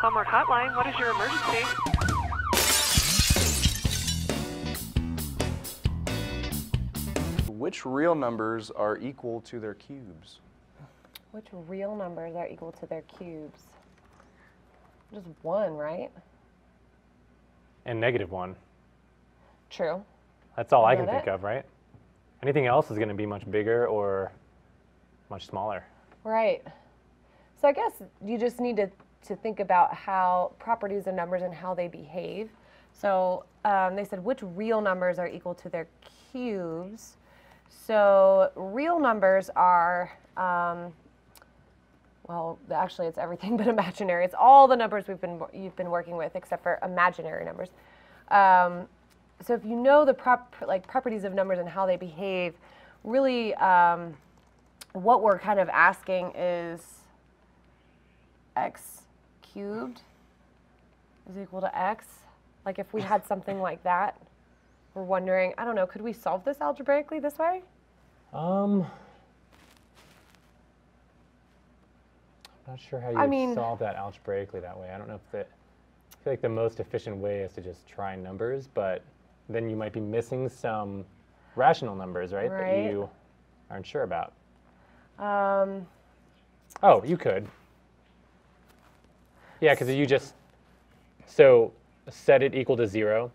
Homework Hotline. What is your emergency? Which real numbers are equal to their cubes? Which real numbers are equal to their cubes? Just one, right? And negative one. True. That's all I Is can think it? of, right? Anything else is going to be much bigger or much smaller. Right. So I guess you just need to, to think about how properties of numbers and how they behave. So um, they said which real numbers are equal to their cubes. So real numbers are, um, well, actually it's everything but imaginary. It's all the numbers we've been you've been working with except for imaginary numbers. Um, so if you know the prop like properties of numbers and how they behave, really. Um, what we're kind of asking is x cubed is equal to x. Like if we had something like that, we're wondering, I don't know, could we solve this algebraically this way? Um, I'm not sure how you I would mean- solve that algebraically that way. I don't know if the, I feel like the most efficient way is to just try numbers, but then you might be missing some rational numbers, right? Right. That you aren't sure about. Um, Oh, you could. Yeah, because you just, so set it equal to zero.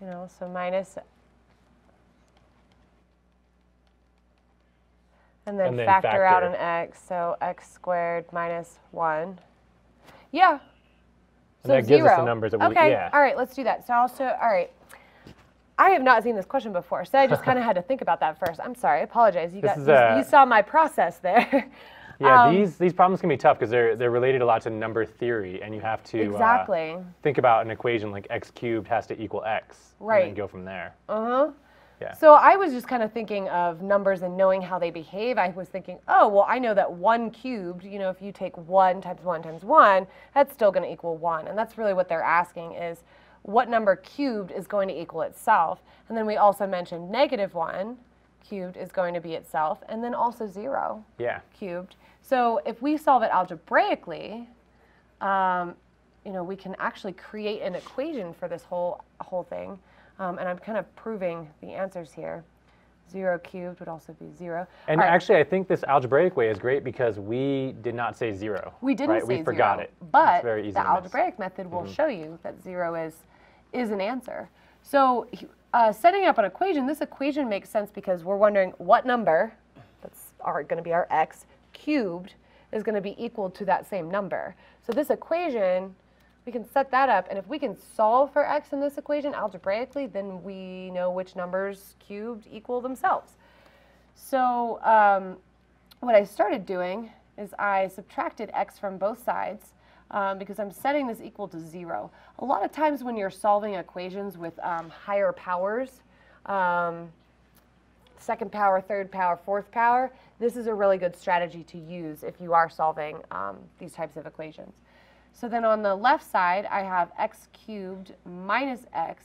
you know, so minus, and then, And then factor, out factor. an x, so x squared minus 1. Yeah. And So that gives us the zero. numbers that we- Okay, yeah. all right, let's do that. So also, all right. I have not seen this question before, so I just kind of had to think about that first. I'm sorry, I apologize. You, This got, is, you, you saw my process there. Yeah, Um, these these problems can be tough because they're they're related a lot to number theory, and you have to uh, exactly. think about an equation like x cubed has to equal x, and Right. then go from there. Uh huh. Yeah. So I was just kind of thinking of numbers and knowing how they behave. I was thinking, oh, well, I know that one cubed, you know, if you take one times one times one, that's still going to equal one. And that's really what they're asking is what number cubed is going to equal itself. And then we also mentioned negative one cubed is going to be itself, and then also zero Yeah. cubed. So if we solve it algebraically, um, you know, we can actually create an equation for this whole whole thing. Um, and I'm kind of proving the answers here. Zero cubed would also be zero. And All right, actually, I think this algebraic way is great because we did not say zero. we didn't right? say We forgot zero, it. but it's very easy the algebraic method will show you that zero is is an answer. So uh, setting up an equation, this equation makes sense because we're wondering what number, that's going to be our x, cubed is going to be equal to that same number. So this equation, we can set that up, and if we can solve for x in this equation algebraically, then we know which numbers cubed equal themselves. So um, what I started doing is I subtracted x from both sides um, because I'm setting this equal to zero. A lot of times when you're solving equations with um, higher powers, um, second power, third power, fourth power, this is a really good strategy to use if you are solving um, these types of equations. So then on the left side, I have x cubed minus x,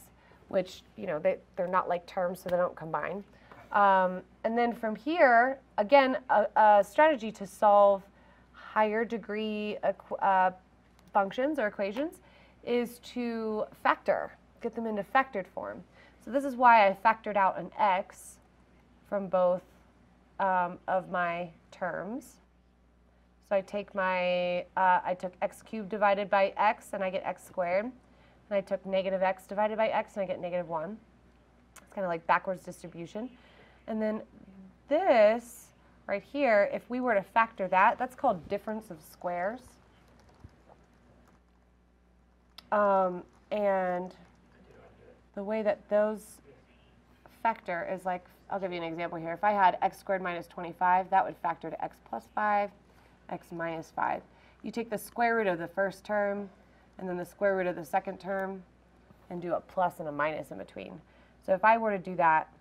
which, you know, they, they're not like terms, so they don't combine. Um, and then from here, again, a, a strategy to solve higher degree uh, functions or equations is to factor, get them into factored form. So this is why I factored out an x from both um, of my terms. So I take my, uh, I took x cubed divided by x and I get x squared. And I took negative x divided by x and I get negative 1. It's kind of like backwards distribution. And then this right here, if we were to factor that, that's called difference of squares. Um, and the way that those factor is like, I'll give you an example here. If I had x squared minus 25, that would factor to x plus 5, x minus 5. You take the square root of the first term and then the square root of the second term and do a plus and a minus in between. So if I were to do that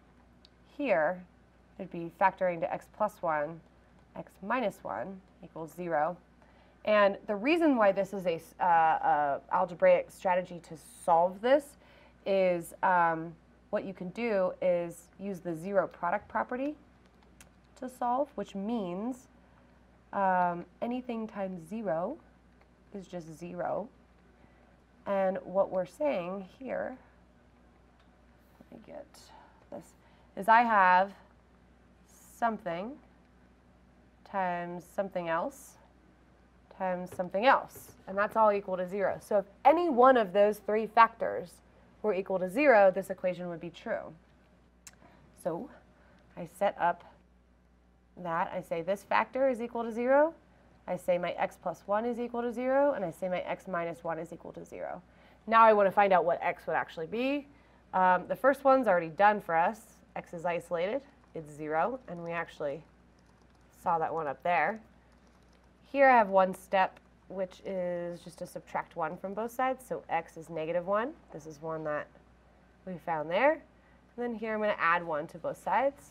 here, it'd be factoring to x plus 1, x minus 1 equals 0. And the reason why this is a, uh, a algebraic strategy to solve this is um, what you can do is use the zero product property to solve, which means um, anything times 0 is just 0. And what we're saying here, let me get this, is I have something times something else times something else. And that's all equal to zero. So if any one of those three factors were equal to zero, this equation would be true. So I set up that. I say this factor is equal to zero. I say my x plus 1 is equal to 0, and I say my x minus 1 is equal to 0. Now I want to find out what x would actually be. Um, the first one's already done for us. x is isolated. It's 0, and we actually saw that one up there. Here I have one step, which is just to subtract 1 from both sides. So x is negative 1. This is one that we found there. And then here I'm going to add 1 to both sides,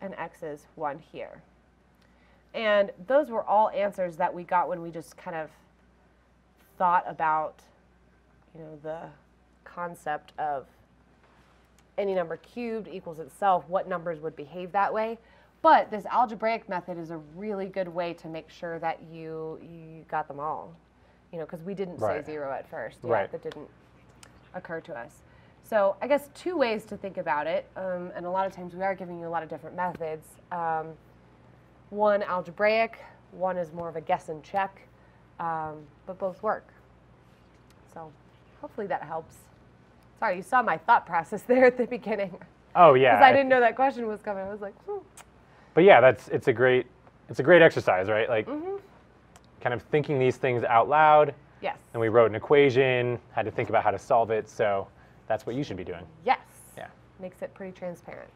and x is 1 here. And those were all answers that we got when we just kind of thought about, you know, the concept of any number cubed equals itself, what numbers would behave that way. But this algebraic method is a really good way to make sure that you you got them all. You know, because we didn't Right. say zero at first. Yeah, Right. That didn't occur to us. So I guess two ways to think about it, um, and a lot of times we are giving you a lot of different methods. Um, one algebraic, one is more of a guess and check, um, but both work. So hopefully that helps. Sorry, you saw my thought process there at the beginning Oh yeah. Because I didn't know that question was coming. I was like, hmm. But yeah, that's it's a great it's a great exercise, right? Like Mm-hmm. kind of thinking these things out loud. yes, And we wrote an equation, had to think about how to solve it. So that's what you should be doing. yes. Yeah. Makes it pretty transparent.